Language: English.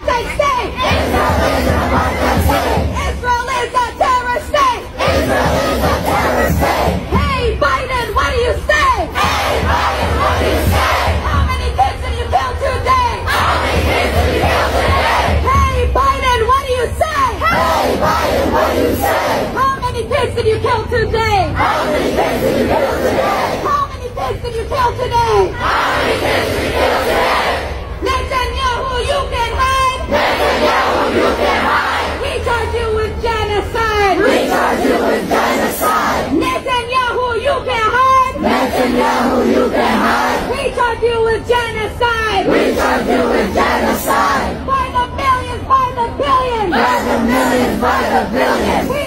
Israel is state. Israel is a terrorist state. Israel is a terrorist state. Hey Biden, what do you say? Hey Biden, what do you say? How many kids did you kill today? How many kids did you kill today? Hey Biden, what do you say? Hey Biden, what do you say? How many kids did you kill today? Netanyahu, you can hide. We charge you with genocide. We charge you with genocide. By the millions, by the billions. By the millions, by the billions. We